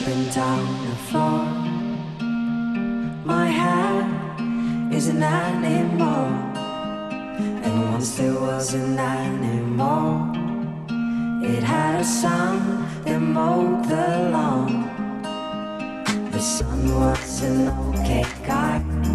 Up and down the floor. My head is an animal, and once there was an animal. It had a son that mowed the lawn. The son was an okay guy.